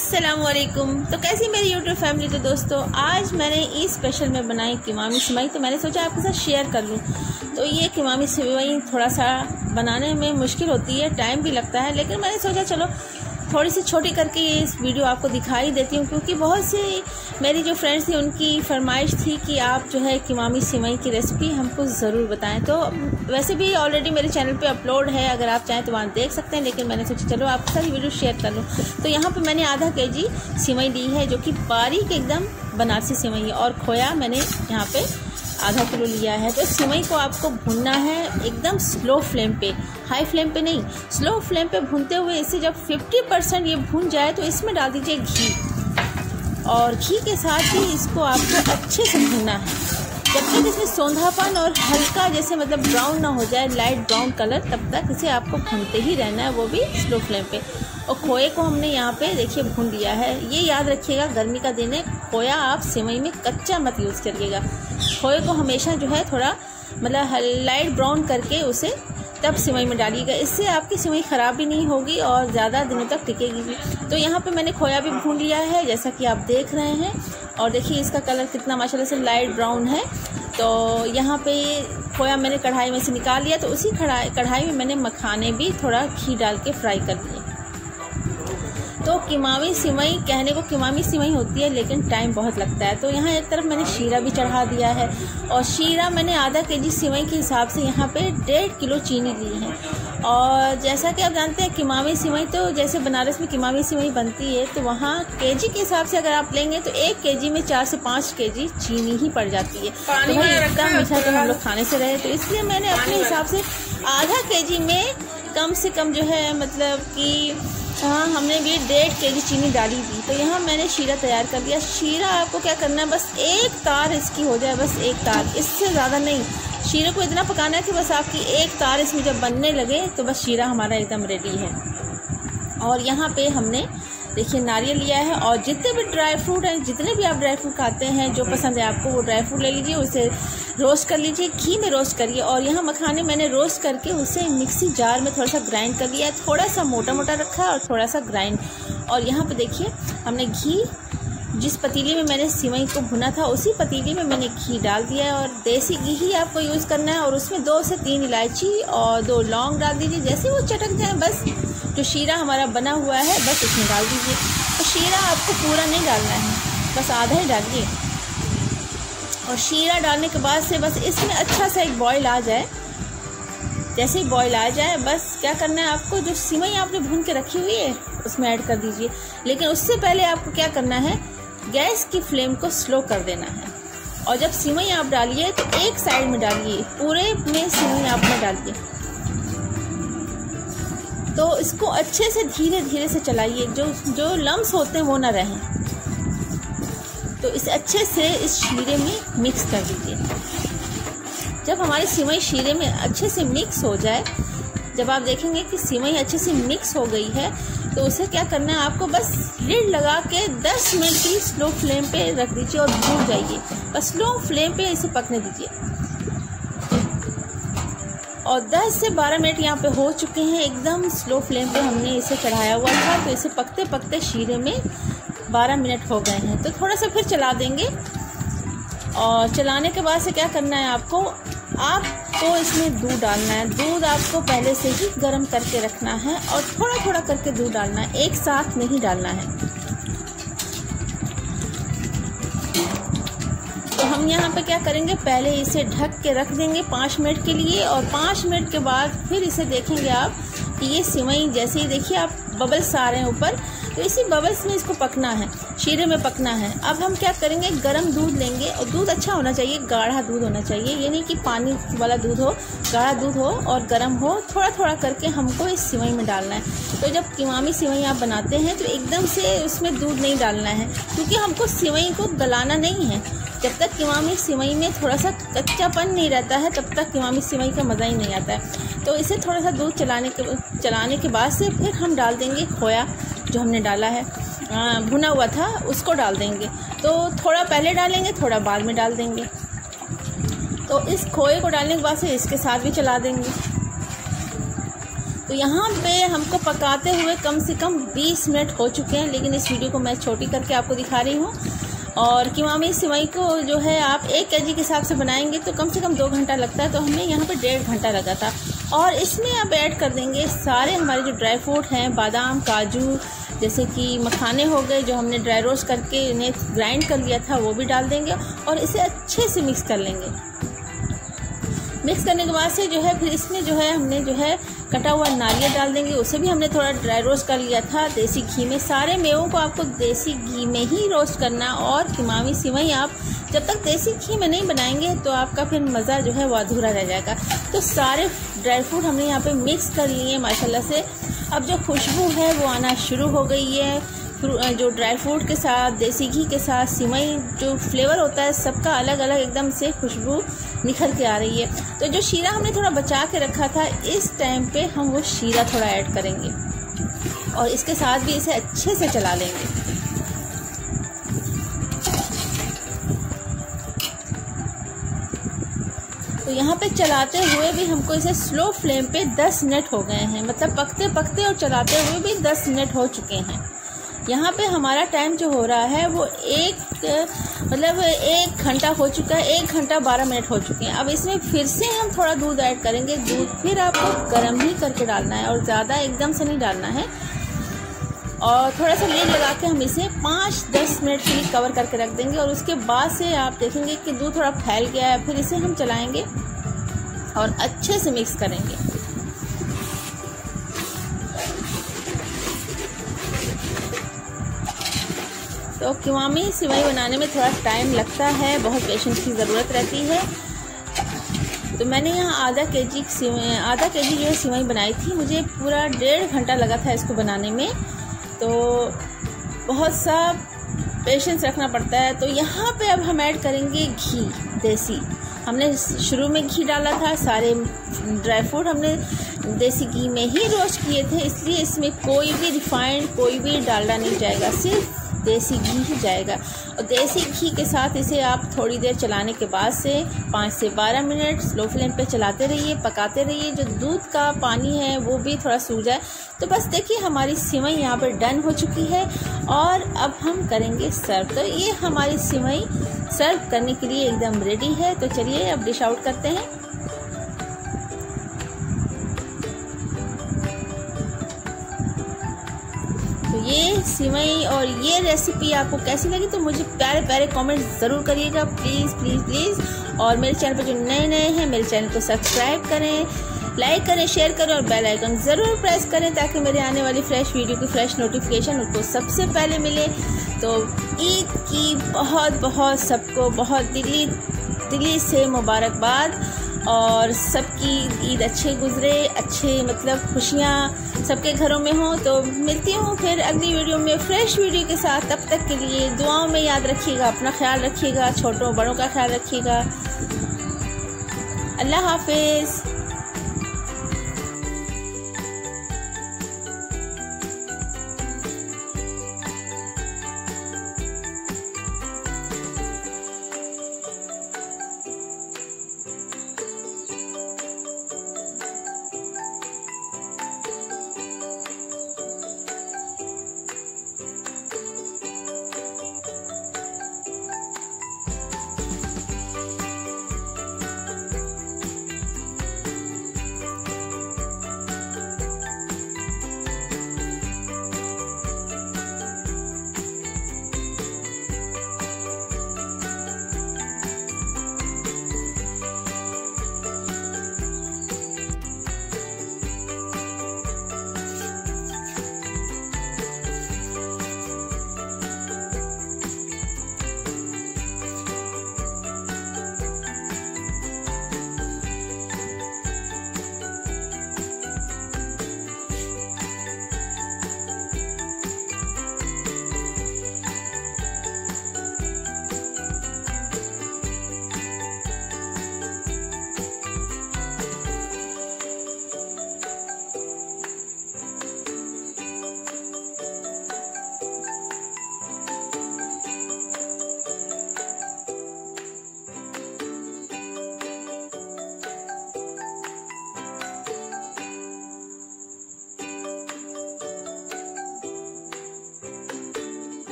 असलकुम तो कैसी मेरी यूट्यूब फैमिली तो दोस्तों? आज मैंने ई स्पेशल में बनाई किमामी सिवाई तो मैंने सोचा आपके साथ शेयर कर लूँ। तो ये किमामी सिवाई थोड़ा सा बनाने में मुश्किल होती है टाइम भी लगता है, लेकिन मैंने सोचा चलो थोड़ी सी छोटी करके ये इस वीडियो आपको दिखाई देती हूँ, क्योंकि बहुत सी मेरी जो फ्रेंड्स थी, उनकी फरमाइश थी कि आप जो है किमामी सिमई की रेसिपी हमको ज़रूर बताएँ। तो वैसे भी ऑलरेडी मेरे चैनल पे अपलोड है, अगर आप चाहें तो वहाँ देख सकते हैं, लेकिन मैंने सोचा चलो आपके साथ वीडियो शेयर कर लूँ। तो यहाँ पर मैंने आधा के जी सिमई ली है, जो कि बारीक एकदम बनारसी सिमई है, और खोया मैंने यहाँ पर आधा किलो लिया है। तो सिमई को आपको भूनना है एकदम स्लो फ्लेम पे। हाई फ्लेम पे नहीं स्लो फ्लेम पे भूनते हुए इसे जब 50 परसेंट ये भून जाए तो इसमें डाल दीजिए घी। और घी के साथ ही इसको आपको अच्छे से भूनना है। जब तक इसमें सौंधापन और हल्का जैसे मतलब ब्राउन ना हो जाए लाइट ब्राउन कलर तब तक इसे आपको भूनते ही रहना है, वो भी स्लो फ्लेम पे। और खोए को हमने यहाँ पे, देखिए, भून लिया है। ये याद रखिएगा, गर्मी का दिन है। खोया आप सिमई में कच्चा मत यूज़ करिएगा। खोए को हमेशा जो है थोड़ा मतलब लाइट ब्राउन करके उसे तब सिमई में डालिएगा। इससे आपकी सिमई ख़राब भी नहीं होगी और ज़्यादा दिनों तक टिकेगी भी। तो यहाँ पे मैंने खोया भी भून लिया है, जैसा कि आप देख रहे हैं। और देखिए, इसका कलर कितना माशाल्लाह से लाइट ब्राउन है। तो यहाँ पे खोया मैंने कढ़ाई में से निकाल लिया तो उसी कढ़ाई कढ़ाई में मैंने मखाने भी थोड़ा घी डाल के फ्राई कर दिए। तो किमावी सिमई कहने को किमावी सिमई होती है लेकिन टाइम बहुत लगता है। तो यहाँ एक तरफ़ मैंने शीरा भी चढ़ा दिया है और शीरा मैंने आधा के जी सिमई के हिसाब से यहाँ पे डेढ़ किलो चीनी ली है। और जैसा कि आप जानते हैं किमावी सिमई तो जैसे बनारस में किमावी सिमई बनती है तो वहाँ के जी के हिसाब से अगर आप लेंगे तो एक के जी में चार से पाँच के जी चीनी ही पड़ जाती है। तो भाई इतना मीठा तो हम लोग खाने से रहे तो इसलिए मैंने अपने हिसाब से आधा के जी में कम से कम जो है मतलब कि हाँ हमने भी डेढ़ के जी चीनी डाली थी। तो यहाँ मैंने शीरा तैयार कर दिया शीरा आपको क्या करना है? बस एक तार इसकी हो जाए, बस एक तार। इससे ज़्यादा नहीं। शीरे को इतना पकाना है कि बस आपकी एक तार इसमें जब बनने लगे तो बस शीरा हमारा एकदम रेडी है। और यहाँ पे हमने देखिए नारियल लिया है और जितने भी ड्राई फ्रूट हैं जितने भी आप ड्राई फ्रूट खाते हैं जो पसंद है आपको वो ड्राई फ्रूट ले लीजिए उसे रोस्ट कर लीजिए घी में रोस्ट करिए और यहाँ मखाने मैंने रोस्ट करके उसे मिक्सी जार में थोड़ा सा ग्राइंड कर लिया है। थोड़ा सा मोटा मोटा रखा है और थोड़ा सा ग्राइंड और यहाँ पर देखिए हमने घी जिस पतीली में मैंने सिवई को भुना था, उसी पतीली में मैंने घी डाल दिया है और देसी घी ही आपको यूज़ करना है और उसमें दो से तीन इलायची और दो लौंग डाल दीजिए, जैसे वो चटक जाए, बस जो शीरा हमारा बना हुआ है, बस उसमें डाल दीजिए। तो शीरा आपको पूरा नहीं डालना है, बस आधा ही डालिए। और शीरा डालने के बाद से बस इसमें अच्छा सा एक बॉयल आ जाए। जैसे ही बॉयल आ जाए, बस क्या करना है आपको, जो सिमई आपने भून के रखी हुई है, उसमें ऐड कर दीजिए। लेकिन उससे पहले आपको क्या करना है गैस की फ्लेम को स्लो कर देना है। और जब सिमई आप डालिए तो एक साइड में डालिए, पूरे में सिमई आप में डालिए। तो इसको अच्छे से धीरे धीरे से चलाइए, जो जो लम्स होते हैं वो ना रहें। तो इसे अच्छे से इस शीरे में मिक्स कर दीजिए। जब हमारी सिमई शीरे में अच्छे से मिक्स हो जाए जब आप देखेंगे कि सिमई अच्छे से मिक्स हो गई है तो उसे क्या करना है आपको बस लिड लगा के 10 मिनट की स्लो फ्लेम पे रख दीजिए और भून जाइए। बस स्लो फ्लेम पे इसे पकने दीजिए। और 10 से 12 मिनट यहाँ पे हो चुके हैं। एकदम स्लो फ्लेम पे हमने इसे चढ़ाया हुआ था तो इसे पकते पकते शीरे में 12 मिनट हो गए हैं। तो थोड़ा सा फिर चला देंगे। और चलाने के बाद से क्या करना है आपको आपको इसमें दूध डालना है। दूध आपको पहले से ही गर्म करके रखना है और थोड़ा थोड़ा करके दूध डालना है। एक साथ नहीं डालना है। तो हम यहाँ पे क्या करेंगे? पहले इसे ढक के रख देंगे पाँच मिनट के लिए और पाँच मिनट के बाद फिर इसे देखेंगे आप कि ये सिवई जैसे ही देखिए आप बबल्स आ रहे हैं ऊपर। तो इसी बबल्स में इसको पकना है, शीरे में पकना है। अब हम क्या करेंगे? गर्म दूध लेंगे और दूध अच्छा होना चाहिए, गाढ़ा दूध होना चाहिए। ये नहीं कि पानी वाला दूध हो, गाढ़ा दूध हो और गर्म हो थोड़ा थोड़ा करके हमको इस सिवई में डालना है। तो जब किमामी सिवई आप बनाते हैं तो एकदम से उसमें दूध नहीं डालना है, क्योंकि हमको सिवई को गलाना नहीं है। जब तक किमामी सिवई में थोड़ा सा कच्चापन नहीं रहता है, तब तक किमामी सिवई का मज़ा ही नहीं आता है। तो इसे थोड़ा सा दूध चलाने के चलाने के बाद से फिर हम डाल देंगे खोया। जो हमने डाला है भुना हुआ था, उसको डाल देंगे। तो थोड़ा पहले डालेंगे, थोड़ा बाद में डाल देंगे। तो इस खोए को डालने के बाद से इसके साथ भी चला देंगे। तो यहाँ पे हमको पकाते हुए कम से कम 20 मिनट हो चुके हैं, लेकिन इस वीडियो को मैं छोटी करके आपको दिखा रही हूँ। और किमामी सिवई को जो है, आप एक के जी के हिसाब से बनाएँगे तो कम से कम दो घंटा लगता है। तो हमें यहाँ पे डेढ़ घंटा लगा था। और इसमें आप ऐड कर देंगे सारे हमारे जो ड्राई फ्रूट हैं, बादाम, काजू जैसे कि मखाने हो गए जो हमने ड्राई रोस्ट करके इन्हें ग्राइंड कर लिया था, वो भी डाल देंगे और इसे अच्छे से मिक्स कर लेंगे। मिक्स करने के बाद से जो है, फिर इसमें जो है, हमने जो है, कटा हुआ नारियल डाल देंगे। उसे भी हमने थोड़ा ड्राई रोस्ट कर लिया था, देसी घी में। सारे मेवों को आपको देसी घी में ही रोस्ट करना और किमामी सिवई आप जब तक देसी घी में नहीं बनाएँगे तो आपका फिर मज़ा जो है वो अधूरा रह जाएगा। तो सारे ड्राई फ्रूट हमने यहाँ पे मिक्स कर लिए, माशाल्लाह से। अब जो खुशबू है, वो आना शुरू हो गई है। जो ड्राई फ्रूट के साथ, देसी घी के साथ सिमई जो फ्लेवर होता है, सबका अलग अलग एकदम से खुशबू निखर के आ रही है। तो जो शीरा हमने थोड़ा बचा के रखा था, इस टाइम पे हम वो शीरा थोड़ा ऐड करेंगे। और इसके साथ भी इसे अच्छे से चला लेंगे। तो यहाँ पे चलाते हुए भी हमको इसे स्लो फ्लेम पे 10 मिनट हो गए हैं। मतलब पकते पकते और चलाते हुए भी 10 मिनट हो चुके हैं। यहाँ पे हमारा टाइम जो हो रहा है वो एक मतलब एक घंटा हो चुका है, एक घंटा बारह मिनट हो चुके हैं। अब इसमें फिर से हम थोड़ा दूध ऐड करेंगे। दूध फिर आपको गर्म ही करके डालना है और ज़्यादा एकदम से नहीं डालना है। और थोड़ा सा लीड लगा के हम इसे पाँच दस मिनट के लिए कवर करके रख देंगे और उसके बाद से आप देखेंगे कि दूध थोड़ा फैल गया है। फिर इसे हम चलाएँगे और अच्छे से मिक्स करेंगे। तो किवामी सिवाई बनाने में थोड़ा टाइम लगता है, बहुत पेशेंस की ज़रूरत रहती है। तो मैंने यहाँ आधा के जी आधा के जी जो है सिवाई बनाई थी। मुझे पूरा डेढ़ घंटा लगा था इसको बनाने में। तो बहुत सा पेशेंस रखना पड़ता है। तो यहाँ पे अब हम ऐड करेंगे घी, देसी। हमने शुरू में घी डाला था, सारे ड्राई फ्रूट हमने देसी घी में ही रोस्ट किए थे। इसलिए इसमें कोई भी रिफाइंड कोई भी डालना नहीं जाएगा। सिर्फ़ देसी घी ही जाएगा। और देसी घी के साथ इसे आप थोड़ी देर चलाने के बाद से पाँच से बारह मिनट स्लो फ्लेम पे चलाते रहिए, पकाते रहिए। जो दूध का पानी है, वो भी थोड़ा सूख जाए। तो बस देखिए, हमारी सिवई यहाँ पर डन हो चुकी है। और अब हम करेंगे सर्व तो ये हमारी सिवई सर्व करने के लिए एकदम रेडी है। तो चलिए, अब डिश आउट करते हैं। ये सिवई और ये रेसिपी आपको कैसी लगी तो मुझे प्यारे प्यारे कमेंट ज़रूर करिएगा। प्लीज़ प्लीज़ प्लीज़ और मेरे चैनल पर जो नए नए हैं, मेरे चैनल को सब्सक्राइब करें लाइक करें शेयर करें और बेल आइकन ज़रूर प्रेस करें ताकि मेरे आने वाली फ्रेश वीडियो की फ्रेश नोटिफिकेशन उनको सबसे पहले मिले। तो ईद की बहुत बहुत सबको बहुत दिली दिली से मुबारकबाद। और सबकी ईद अच्छे गुजरे, अच्छे मतलब खुशियाँ सबके घरों में हों तो मिलती हूँ फिर अगली वीडियो में फ्रेश वीडियो के साथ। तब तक के लिए दुआओं में याद रखिएगा, अपना ख्याल रखिएगा, छोटों बड़ों का ख्याल रखिएगा। अल्लाह हाफिज़।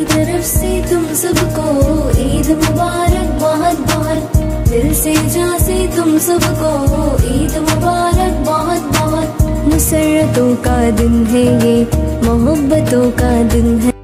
मेरी तरफ़ से तुम सबको ईद मुबारक, बहुत बहुत। दिल से जा से तुम सबको ईद मुबारक, बहुत बहुत। मुसरतों का दिन है ये, मोहब्बतों का दिन है।